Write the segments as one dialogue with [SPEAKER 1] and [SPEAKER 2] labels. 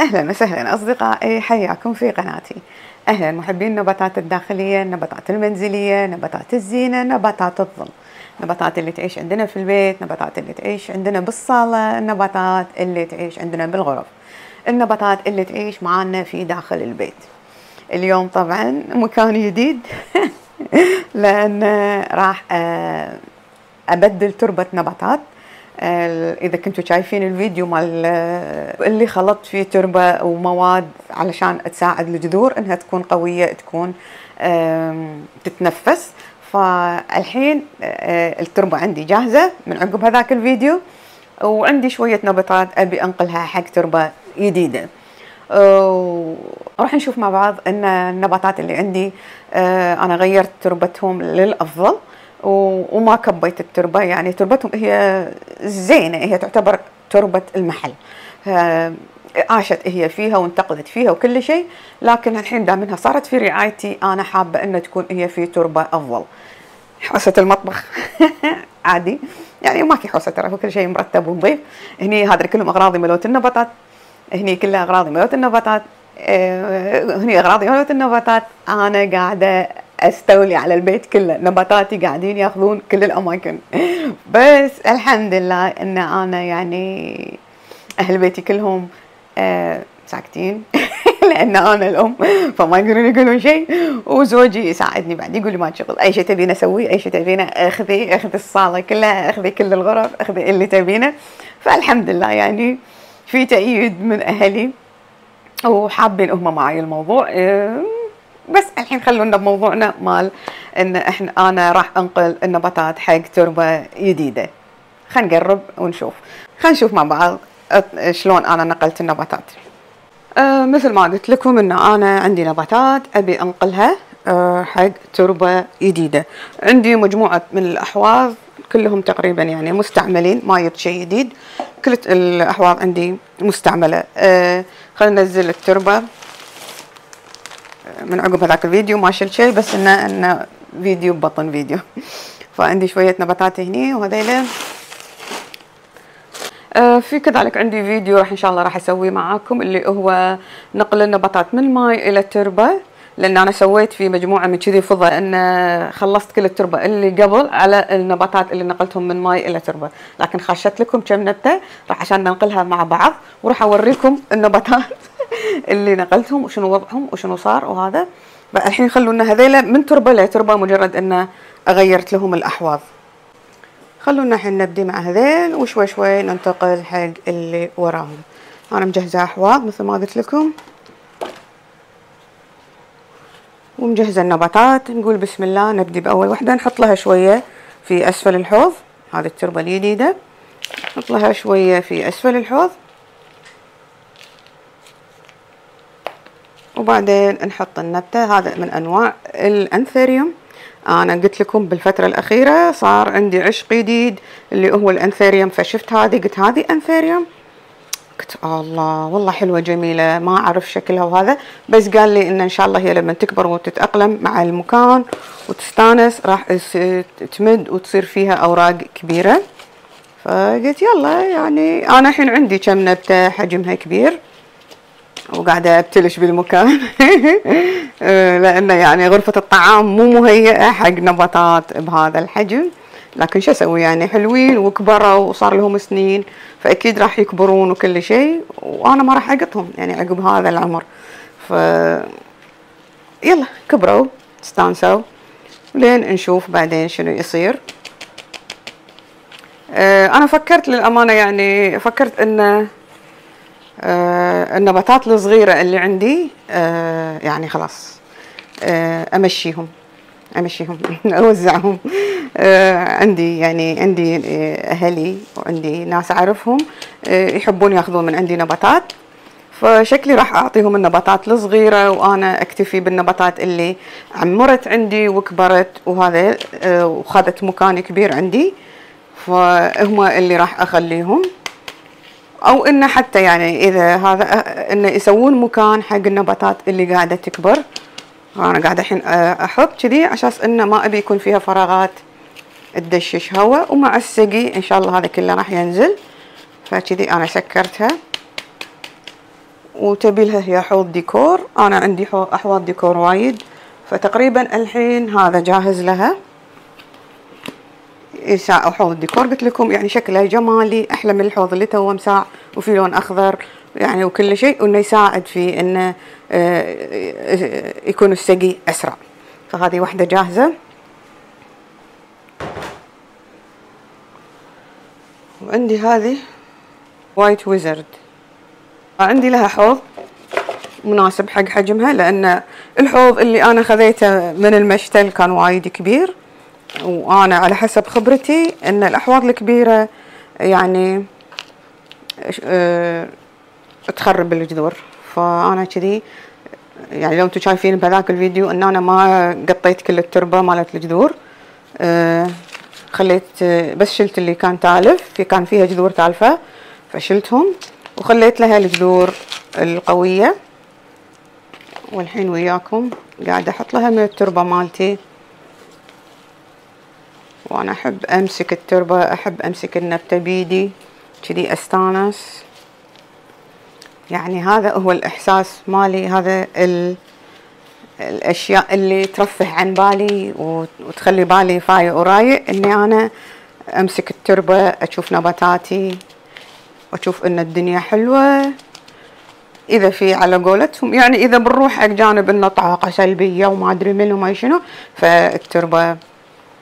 [SPEAKER 1] أهلا وسهلا أصدقائي حياكم في قناتي. أهلا محبين النباتات الداخلية النباتات المنزلية نباتات الزينة نباتات الظل. نباتات اللي تعيش عندنا في البيت نباتات اللي تعيش عندنا بالصالة النباتات اللي تعيش عندنا بالغرف. النباتات اللي تعيش معانا في داخل البيت. اليوم طبعا مكان جديد لأن راح آه، أبدل تربة نباتات. إذا كنتوا شايفين الفيديو مال اللي خلطت فيه تربة ومواد علشان تساعد الجذور إنها تكون قوية تكون تتنفس. فالحين آه، التربة عندي جاهزة من عقب هذاك الفيديو وعندي شوية نباتات أبي أنقلها حق تربة جديدة. راح نشوف مع بعض إن النباتات اللي عندي آه، أنا غيرت تربتهم للأفضل. وما كبيت التربة يعني تربتهم هي زينة هي تعتبر تربة المحل. عاشت هي فيها وانتقلت فيها وكل شيء لكن الحين دام إنها صارت في رعايتي أنا حابة انها تكون هي في تربة أفضل. حوسة المطبخ عادي. يعني ما في حوسة ترى كل شيء مرتب ونظيف. هني هذا كلهم أغراضي ملوت النباتات هني كلها أغراضي ملوت النباتات آه، هني أغراضي ملوت النباتات أنا قاعدة أستولي على البيت كله. نباتاتي قاعدين ياخذون كل الأماكن. بس الحمد لله إن أنا يعني أهل بيتي كلهم آه ساكتين. لأن أنا الأم فما يقدرون يقولون شيء. وزوجي يساعدني بعد يقول لي ما تشغل. أي شيء تبينه أسوي أي شيء تبينه أخذي أخذي الصالة كلها أخذي كل الغرف أخذي اللي تبينه. فالحمد لله يعني في تأييد من أهلي. وحابين هم معي الموضوع آه بس الحين خلونا بموضوعنا مال إن إحنا أنا راح أنقل النباتات حق تربة جديدة. خلينا نقرب ونشوف. خلينا نشوف مع بعض شلون أنا نقلت النباتات. أه مثل ما قلت لكم إن أنا عندي نباتات أبي أنقلها أه حق تربة جديدة. عندي مجموعة من الأحواض كلهم تقريبا يعني مستعملين ما يد شيء جديد. كل الأحواض عندي مستعملة. أه خلينا ننزل التربة. من عقب هذاك الفيديو ما شلت شيء بس انه إنه فيديو ببطن فيديو. فعندي شوية نباتات هني وهذيلا آه في كذلك عندي فيديو راح إن شاء الله راح أسويه معاكم اللي هو نقل النباتات من الماء إلى التربة لأن أنا سويت في مجموعة من كذي فازة إن خلصت كل التربة اللي قبل على النباتات اللي نقلتهم من ماي إلى تربه لكن خشت لكم كم نبتة راح عشان ننقلها مع بعض وراح أوريكم النباتات. اللي نقلتهم وشنو وضعهم وشنو صار وهذا. الحين خلونا هذيلا من تربة لتربه مجرد إن غيرت لهم الأحواض. خلونا الحين نبدي مع هذيل وشوي شوي ننتقل حق اللي وراهم. أنا مجهزة أحواض مثل ما قلت لكم. ومجهزة النباتات. نقول بسم الله نبدي بأول وحدة نحط لها شوية في أسفل الحوض. هذه التربة الجديدة. نحط لها شوية في أسفل الحوض. وبعدين نحط النبتة هذا من أنواع الأنثريوم أنا قلت لكم بالفترة الأخيرة صار عندي عشق جديد اللي هو الأنثريوم فشفت هذه قلت هذه أنثريوم قلت الله والله حلوة جميلة ما أعرف شكلها وهذا. بس قال لي إن إن شاء الله هي لما تكبر وتتأقلم مع المكان وتستانس راح تمد وتصير فيها أوراق كبيرة. فقلت يلا يعني أنا الحين عندي كم نبتة حجمها كبير. وقاعدة أبتلش بالمكان. لأنه يعني غرفة الطعام مو مهيئة حق نباتات بهذا الحجم. لكن شو أسوي يعني؟ حلوين وكبروا وصار لهم سنين فأكيد راح يكبرون وكل شيء وأنا ما راح اقطهم يعني عقب هذا العمر. ف يلا كبروا استانسوا لين نشوف بعدين شنو يصير. آه، أنا فكرت للأمانة يعني فكرت آه النباتات الصغيرة اللي عندي آه يعني خلاص آه أمشيهم أمشيهم أوزعهم. آه عندي يعني عندي أهلي وعندي ناس أعرفهم آه يحبون ياخذون من عندي نباتات. فشكلي راح أعطيهم النباتات الصغيرة وأنا أكتفي بالنباتات اللي عمرت عندي وكبرت وهذا آه وخذت مكان كبير عندي. فهم اللي راح أخليهم. أو انه حتى يعني إذا هذا انه يسوون مكان حق النباتات اللي قاعدة تكبر. أنا قاعدة الحين أحط كذي عشان انه ما أبي يكون فيها فراغات تدشش هواء ومع السقي إن شاء الله هذا كله راح ينزل. فكذي أنا سكرتها. وتبي لها هي حوض ديكور. أنا عندي احواض ديكور وايد. فتقريبا الحين هذا جاهز لها. حوض الديكور. قلت لكم يعني شكله جمالي أحلى من الحوض اللي توه مساع وفي لون أخضر يعني وكل شيء وإنه يساعد في إنه آه، يكون السقي أسرع. فهذه واحدة جاهزة. وعندي هذه وايت ويزرد عندي لها حوض مناسب حق حجمها لأن الحوض اللي أنا خذيته من المشتل كان وايد كبير. وأنا على حسب خبرتي إن الأحواض الكبيرة يعني أه تخرب الجذور. فأنا كذي يعني لو أنتم شايفين بهذاك الفيديو إن أنا ما قطيت كل التربة مالت الجذور أه خليت بس شلت اللي كان تالف في كان فيها جذور تالفة فشلتهم وخليت لها الجذور القوية. والحين وياكم قاعدة أحط لها من التربه مالتي. وأنا أحب أمسك التربة أحب أمسك النبتة بيدي كذي أستانس. يعني هذا هو الإحساس مالي هذا ال الأشياء اللي ترفه عن بالي وتخلي بالي فايق ورايق إني أنا أمسك التربة أشوف نباتاتي واشوف إن الدنيا حلوة. إذا في على قولتهم يعني إذا بنروح حق جانب طاقة سلبية وما أدري من وما شنو فالتربة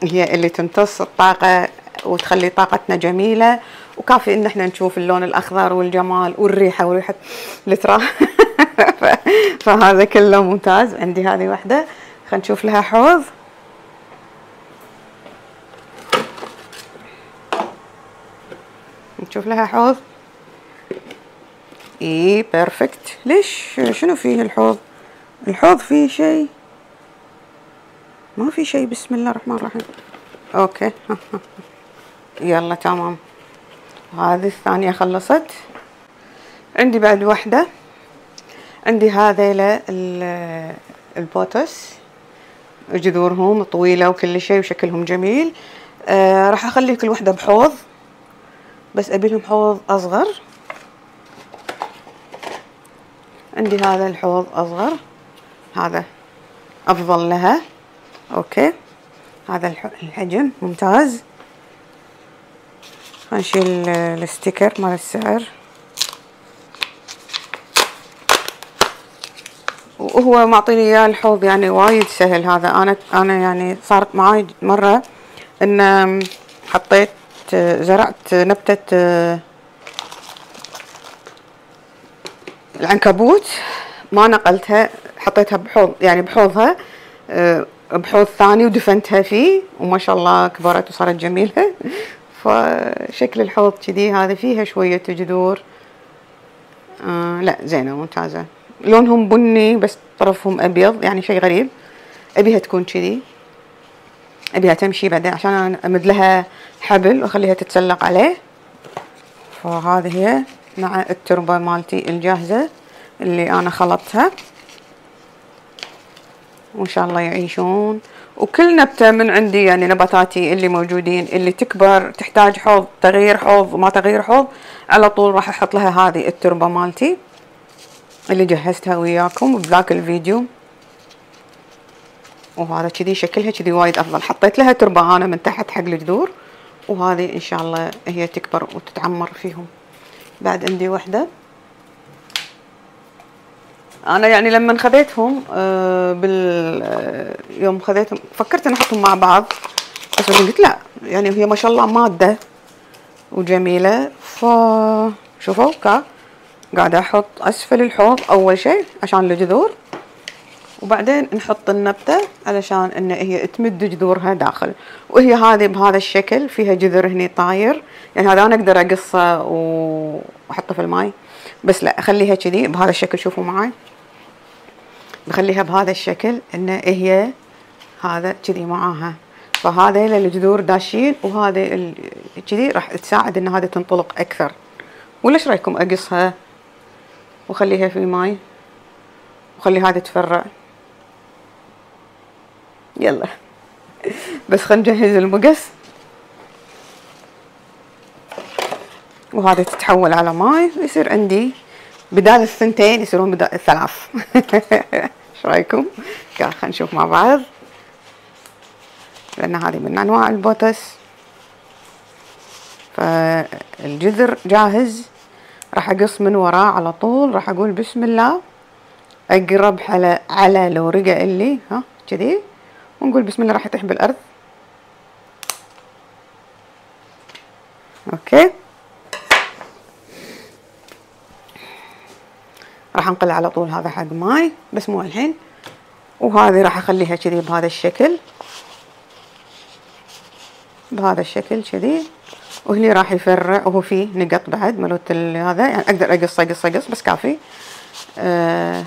[SPEAKER 1] هي اللي تمتص الطاقة وتخلي طاقتنا جميلة. وكافي إن إحنا نشوف اللون الأخضر والجمال والريحة وريحة التراب فهذا كله ممتاز. عندي هذه واحدة. خلينا نشوف لها حوض. نشوف لها حوض. اي بيرفكت ليش؟ شنو فيه الحوض؟ الحوض فيه شيء؟ ما في شيء. بسم الله الرحمن الرحيم. okay. يلا تمام. هذه الثانية خلصت. عندي بعد واحدة عندي هذيلا ال pothos جذورهم طويلة وكل شيء وشكلهم جميل. آه راح أخلي كل وحدة بحوض. بس أبي لهم حوض أصغر. عندي هذا الحوض أصغر. هذا أفضل لها. okay. هذا الحجم ممتاز. نشيل ال sticker مال السعر. وهو معطيني إياه الحوض يعني وايد سهل هذا. أنا أنا يعني صارت معاي مرة إن حطيت زرعت نبته العنكبوت ما نقلتها حطيتها بحوض يعني بحوضها بحوض ثاني ودفنتها فيه وما شاء الله كبرت وصارت جميلة. فشكل الحوض كذي هذا فيها شوية جذور آه لا زينة ممتازة. لونهم بني بس طرفهم أبيض يعني شيء غريب. أبيها تكون كذي. أبيها تمشي بعدين عشان أمد لها حبل وأخليها تتسلق عليه. فهذه هي مع التربة مالتي الجاهزة اللي أنا خلطتها. وإن شاء الله يعيشون. وكل نبتة من عندي يعني نباتاتي اللي موجودين اللي تكبر تحتاج حوض تغيير حوض وما تغيير حوض على طول راح أحط لها هذه التربة مالتي اللي جهزتها وياكم بذاك الفيديو. وهذا كذي شكلها كذي وايد أفضل. حطيت لها تربة أنا من تحت حق الجذور وهذه إن شاء الله هي تكبر وتتعمر فيهم. بعد عندي وحدة. أنا يعني لما خذيتهم آه، بال آه، يوم خذيتهم فكرت ان أحطهم مع بعض. بس قلت لا يعني هي ما شاء الله مادة وجميلة. ف شوفوا كا قاعدة أحط أسفل الحوض أول شيء عشان الجذور وبعدين نحط النبتة علشان إن هي تمد جذورها داخل. وهي هذه بهذا الشكل فيها جذر هني طاير. يعني هذا أنا أقدر أقصه وأحطه في الماي. بس لا أخليها كذي بهذا الشكل شوفوا معي بخليها بهذا الشكل إن هي هذا كذي معاها. فهذا الجذور داشين وهذا كذي راح تساعد إن هذا تنطلق أكثر. ولا إيش رأيكم أقصها؟ وخليها في ماي. وخلي هذا تفرع. يلا. بس خلينا نجهز المقص. وهذا تتحول على ماي ويصير عندي بدال الثنتين يصيرون بدال الثلاث. إيش رأيكم؟ خلينا نشوف مع بعض. لأن هذه من أنواع ال pothos. فالجذر جاهز. راح أقص من وراه على طول. راح أقول بسم الله. أقرب على على الورقة اللي ها كذي. ونقول بسم الله راح يطيح بالأرض. okay. راح انقله على طول هذا حق ماي بس مو الحين. وهذه راح اخليها كذي بهذا الشكل. بهذا الشكل كذي. وهني راح يفرع وهو فيه نقط بعد ملوت هذا. يعني أقدر أقص أقص أقص بس كافي. آه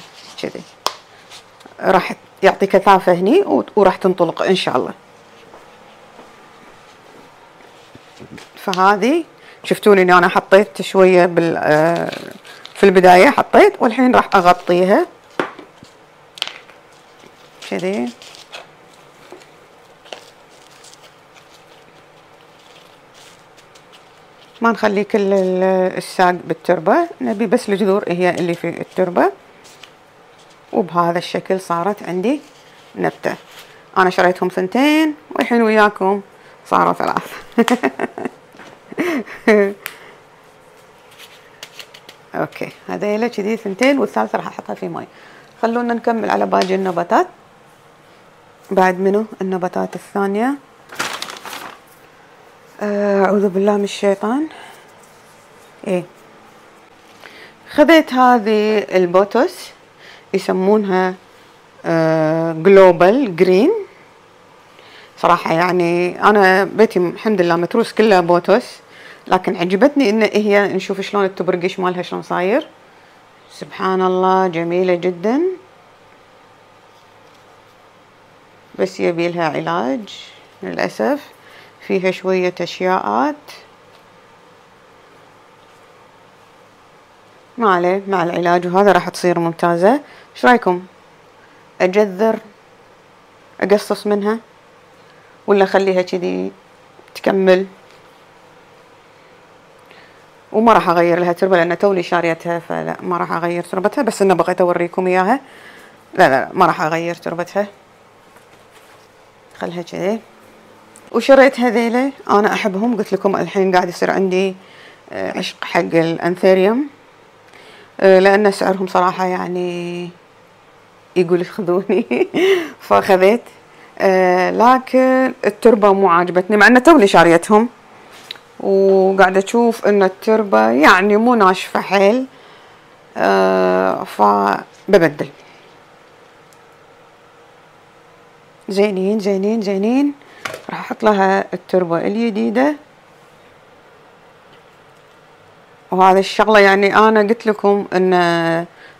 [SPEAKER 1] راح يعطي كثافة هني وراح تنطلق إن شاء الله. فهذه شفتوني اني أنا حطيت شوية بال آه في البداية حطيت والحين راح أغطيها. كذي. ما نخلي كل الساق بالتربة نبي بس الجذور هي اللي في التربة. وبهذا الشكل صارت عندي نبتة. أنا شريتهم ثنتين والحين وياكم صاروا ثلاث okay هذيلا كذي ثنتين والثالثة راح أحطها في ماي. خلونا نكمل على باقي النباتات. بعد منو؟ النباتات الثانية. أعوذ بالله من الشيطان. إيه. خذيت هذه ال pothos يسمونها global green صراحة يعني أنا بيتي الحمد لله متروس كله pothos لكن عجبتني إن هي نشوف شلون التبرقش مالها شلون صاير. سبحان الله جميلة جدا. بس يبيلها علاج للأسف. فيها شوية أشياءات. ما عليه مع العلاج وهذا راح تصير ممتازة. إيش رأيكم؟ أجذر أقصص منها ولا أخليها كذي تكمل؟ وما راح أغير لها تربة لأن تولي شاريتها فلا ما راح أغير تربتها بس إنه بغيت أوريكم إياها. لا لا, لا ما راح أغير تربتها. خلها كذي. وشريت هذيله أنا أحبهم قلت لكم الحين قاعد يصير عندي آه، عشق حق الأنثيريوم. آه، لأن سعرهم صراحة يعني يقول خذوني. فأخذت. آه، لكن التربة مو عاجبتني مع إن توني شاريتهم. وقاعدة أشوف إن التربة يعني مو ناشفه حيل فببدل زينين زينين زينين راح أحط لها التربة الجديدة وهذا الشغلة يعني أنا قلت لكم إن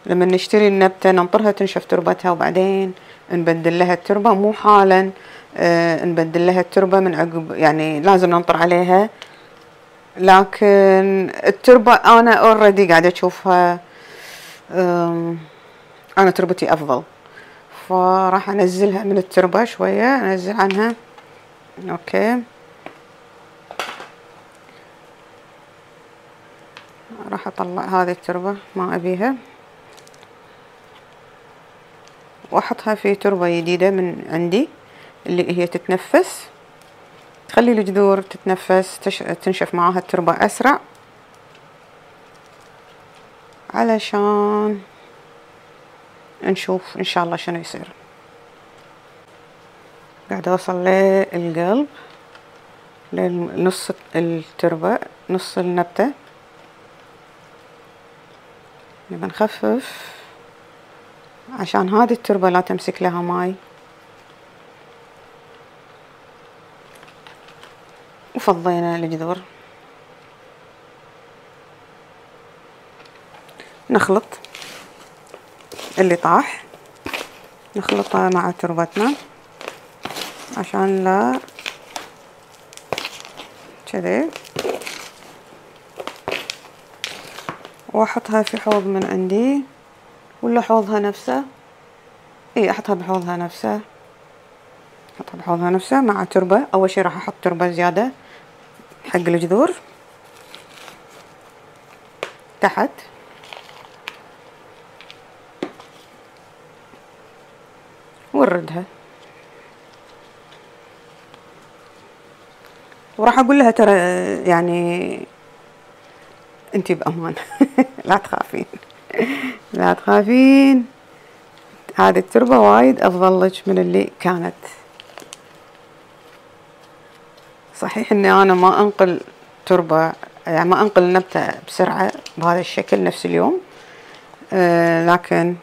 [SPEAKER 1] لما نشتري النبتة ننطرها تنشف تربتها وبعدين نبدل لها التربة. مو حالا آه نبدل لها التربة من عقب يعني لازم ننطر عليها. لكن التربة أنا already قاعدة أشوفها أنا تربتي أفضل. فراح أنزلها من التربة شوية أنزل عنها. okay. راح أطلع هذه التربة ما أبيها. وأحطها في تربة جديدة من عندي اللي هي تتنفس. تخلي الجذور تتنفس تنشف معاها التربة أسرع. علشان نشوف إن شاء الله شنو يصير. قاعدة أوصل للقلب لنص التربة نص النبتة. نبى نخفف عشان هذه التربة لا تمسك لها ماي. وفضينا الجذور نخلط اللي طاح. نخلطها مع تربتنا عشان لا كذي. وأحطها في حوض من عندي. ولا حوضها نفسه. إي أحطها بحوضها نفسه. أحطها بحوضها نفسه مع تربة. أول شي راح أحط تربة زيادة. حق الجذور. تحت. وردها. وراح أقول لها ترى يعني انتي بأمان. لا تخافين. لا تخافين. هذه التربة وايد أفضل لك من اللي كانت. صحيح إني أنا ما أنقل تربة يعني ما أنقل النبتة بسرعة بهذا الشكل نفس اليوم. آه لكن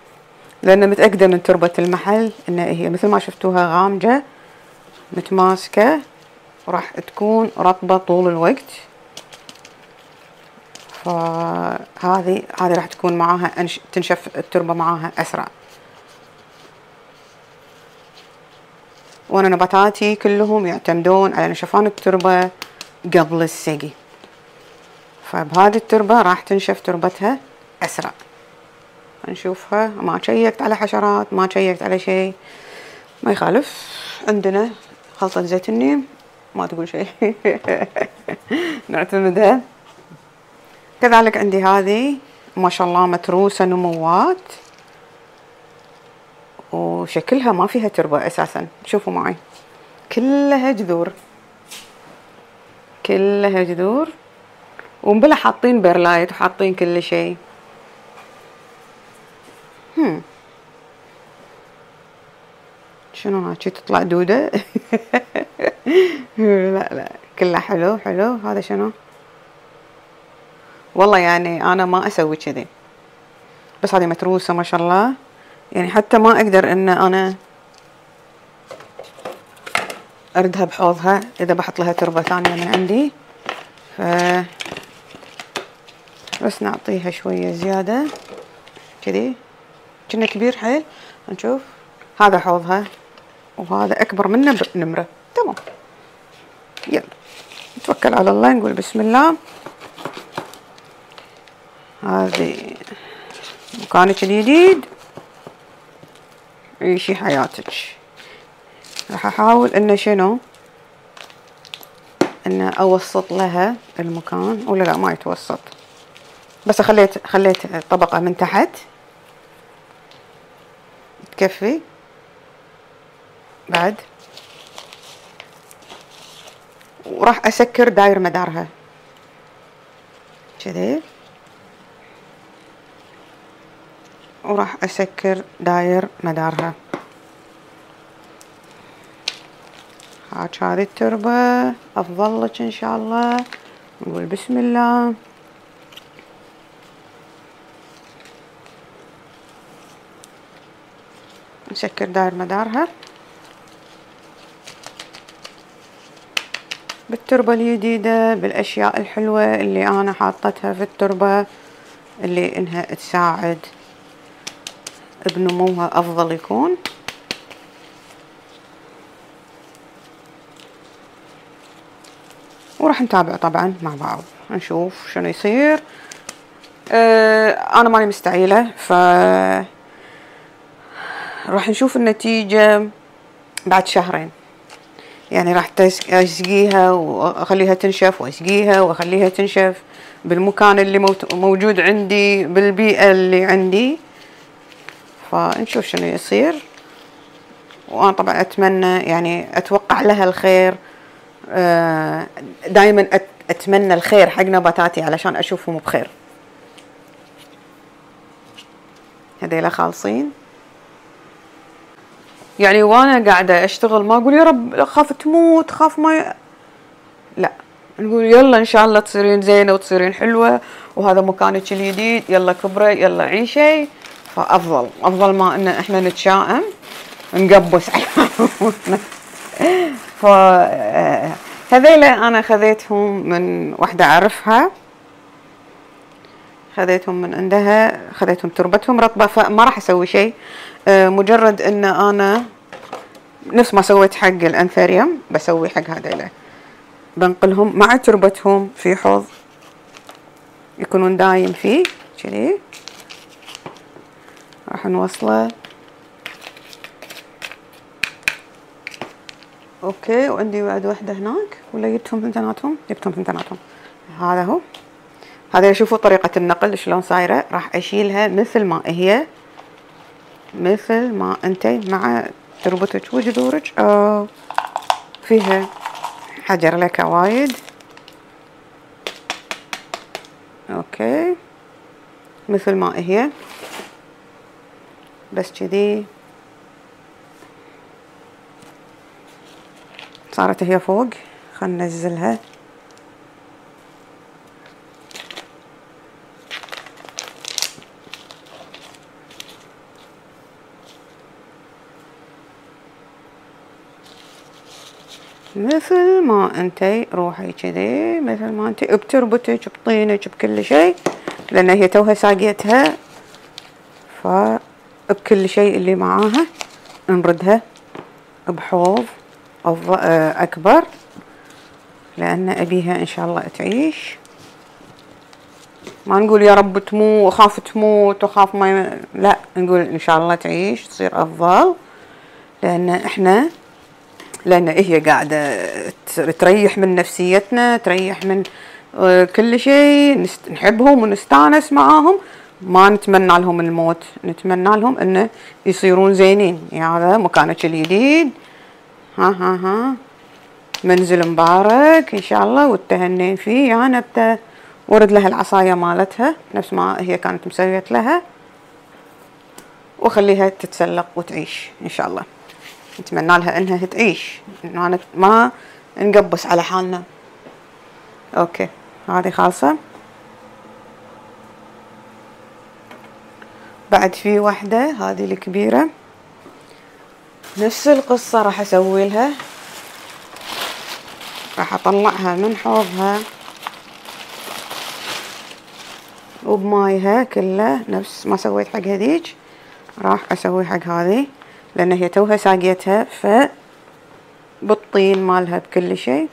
[SPEAKER 1] لأن متأكدة من تربة المحل إن هي مثل ما شفتوها غامجة متماسكة وراح تكون رطبة طول الوقت. فهذه هذه راح تكون معاها تنشف التربة معاها أسرع. وأنا نباتاتي كلهم يعتمدون على نشفان التربة قبل السقي. فبهذه التربة راح تنشف تربتها أسرع. نشوفها. ما شيكت على حشرات ما شيكت على شيء. ما يخالف. عندنا خلطة زيت النيم ما تقول شيء. نعتمدها. كذلك عندي هذه. ما شاء الله متروسة نموات. وشكلها ما فيها تربة أساسا. شوفوا معي. كلها جذور. كلها جذور. ومبلا حاطين بيرلايت وحاطين كل شيء. هم. شنو هاي؟ تطلع دودة؟ لا لا. كله حلو حلو. هذا شنو؟ والله يعني أنا ما أسوي كذي. بس هذه متروسة ما شاء الله. يعني حتى ما أقدر إن أنا أردها بحوضها إذا بحط لها تربة ثانية من عندي. ف بس نعطيها شوية زيادة. كذي. كنا كبير حيل. نشوف. هذا حوضها. وهذا أكبر منه بنمرة تمام. يلا. نتوكل على الله. نقول بسم الله. هذه. مكانك الجديد. عيشي حياتك. راح أحاول انه شنو؟ إن أوسط لها المكان. ولا لا ما يتوسط. بس خليت خليت طبقة من تحت. تكفي. بعد. وراح أسكر داير مدارها. كذي. وراح أسكر داير مدارها. هاك هذه التربة أفضل لك إن شاء الله. نقول بسم الله. نسكر داير مدارها. بالتربة الجديدة بالأشياء الحلوة اللي أنا حاطتها في التربة اللي إنها تساعد بنموها أفضل يكون. وراح نتابع طبعا مع بعض نشوف شنو يصير. أه أنا ماني مستعيلة ف راح نشوف النتيجة بعد شهرين. يعني راح اسقيها وأخليها تنشف واسقيها وأخليها تنشف بالمكان اللي موجود عندي بالبيئة اللي عندي. فنشوف شنو يصير؟ وأنا طبعا أتمنى يعني أتوقع لها الخير. آه، دائما أتمنى الخير حق نباتاتي علشان اشوفهم بخير. هذيلا خالصين. يعني وأنا قاعدة أشتغل ما أقول يا رب خاف تموت خاف ما ي... لا. نقول يلا إن شاء الله تصيرين زينة وتصيرين حلوة وهذا مكانك الجديد يلا كبري يلا عيشي. فأفضل. أفضل ما إن إحنا نتشائم نقبس ف هذيلا أنا خذيتهم من وحدة أعرفها. خذيتهم من عندها خذيتهم تربتهم رطبة فما راح أسوي شيء. مجرد إن أنا نفس ما سويت حق الانثريوم بسوي حق هذيلا. بنقلهم مع تربتهم في حوض يكونون دايم فيه كذي. راح نوصله. okay وعندي بعد واحدة هناك. ولا جبتهم ثنتيناتهم؟ جبتهم ثنتيناتهم. هذا هو. هذا شوفوا طريقة النقل شلون صايرة. راح أشيلها مثل ما هي. مثل ما انتي مع تربطك وجذورك. أو فيها حجر لكا وايد. أوكي. مثل ما هي. بس كذي صارت هي فوق. خلنا ننزلها. مثل ما انتي روحي كذي مثل ما انتي بتربتك بطينك بكل شيء. لأن هي توها ساقيتها. فبكل شيء اللي معاها. نردها بحوض أكبر لأن أبيها إن شاء الله تعيش. ما نقول يا رب تموت اخاف تموت وأخاف ما لا نقول إن شاء الله تعيش تصير أفضل. لأن إحنا لأن هي قاعدة تريح من نفسيتنا تريح من آه، كل شيء نحبهم ونستانس معاهم. ما نتمنى لهم الموت نتمنى لهم انه يصيرون زينين. يعني هذا مكانك الجديد ها ها ها. منزل مبارك إن شاء الله والتهنين فيه. أنا ابدا ورد لها العصاية مالتها نفس ما هي كانت مسويت لها. وخليها تتسلق وتعيش إن شاء الله. نتمنى لها إنها تعيش. ما نقبس على حالنا. أوكي هذه خالصة. بعد في واحدة هذه الكبيرة. نفس القصة راح أسوي لها. راح أطلعها من حوضها وبمايها كله نفس ما سويت حق هذيك راح أسوي حق هذه لأن هي توها ساقيتها ف بالطين مالها بكل شيء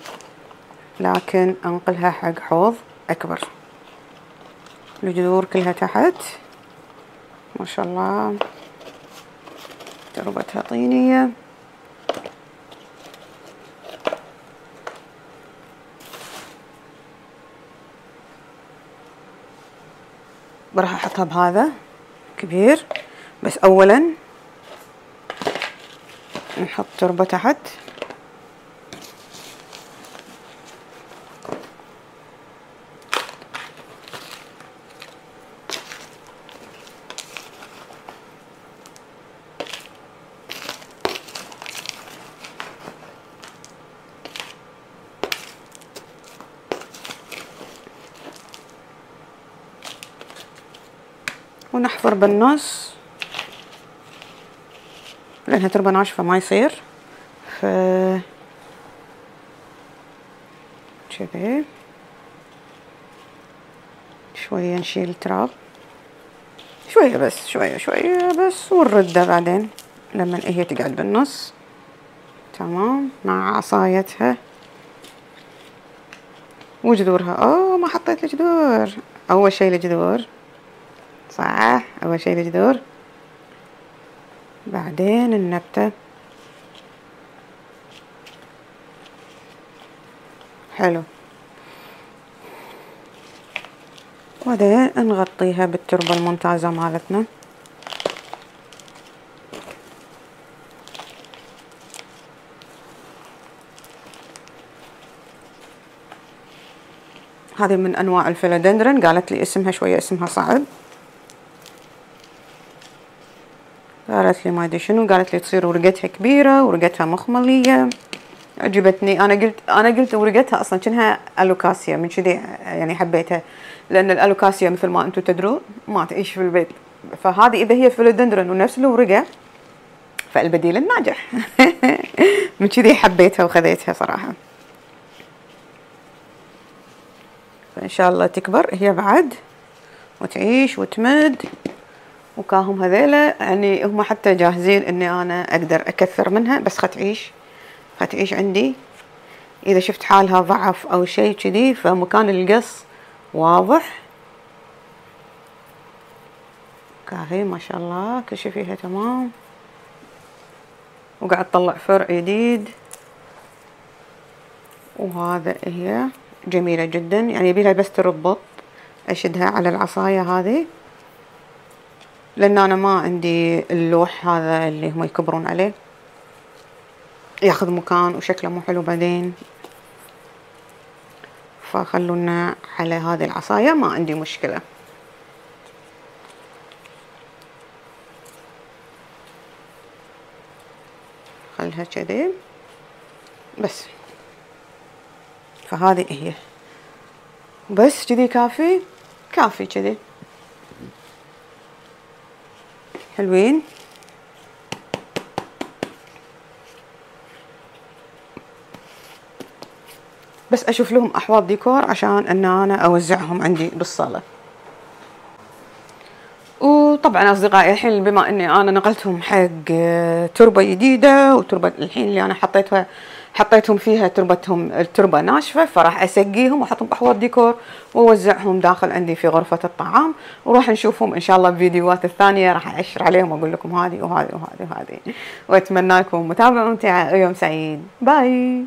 [SPEAKER 1] لكن أنقلها حق حوض أكبر. الجذور كلها تحت. ما شاء الله. تربتها طينية. راح أحطها بهذا. كبير. بس اولا نحط تربة تحت. ونحفر بالنص. لأنها تربة ناشفة ما يصير. ف كذي. شوية نشيل تراب. شوية بس شوية شوية بس ونرده بعدين لما هي تقعد بالنص. تمام. مع عصايتها. وجذورها. أوه ما حطيت الجذور. أول شي الجذور. أول شي الجذور بعدين النبتة. حلو. وبعدين نغطيها بالتربة الممتازة مالتنا. هذه من أنواع الفيلودندرن قالت لي اسمها شوية اسمها صعب. قالت لي ما أدري شنو قالت لي تصير ورقتها كبيرة ورقتها مخملية. عجبتني. أنا قلت أنا قلت ورقتها أصلا كأنها ألوكاسيا من كذي يعني حبيتها. لأن الألوكاسيا مثل ما أنتم تدرون ما تعيش في البيت. فهذه إذا هي فيلودندرون ونفس الورقة فالبديل الناجح. من كذي حبيتها وخذيتها صراحة. فإن شاء الله تكبر. هي بعد وتعيش وتمد. وكاهم هذيلا. يعني هم حتى جاهزين إني أنا أقدر أكثر منها بس ختعيش ختعيش عندي. إذا شفت حالها ضعف أو شيء كذي فمكان القص واضح. كاهي ما شاء الله. كل شي فيها تمام. وقاعد تطلع فرع جديد. وهذا هي. جميلة جدا. يعني يبيلها بس تربط. أشدها على العصاية هذه. لأن أنا ما عندي اللوح هذا اللي هم يكبرون عليه. ياخذ مكان وشكله مو حلو بعدين. فخلونا على هذه العصاية ما عندي مشكلة. خلها كذي. بس. فهذه هي. بس كذي كافي؟ كافي كذي. حلوين. بس أشوف لهم أحواض ديكور عشان إن أنا أوزعهم عندي بالصالة. وطبعا أصدقائي الحين بما إني أنا نقلتهم حق تربة جديدة وتربة الحين اللي أنا حطيتها حطيتهم فيها تربتهم التربة ناشفة فراح أسقيهم وأحطهم باحواض ديكور وأوزعهم داخل عندي في غرفة الطعام. وراح نشوفهم إن شاء الله بفيديوهات الثانية راح اشر عليهم وأقول لكم هذه وهذه وهذه وهذه. وأتمنى لكم متابعة ممتعة ويوم سعيد. باي.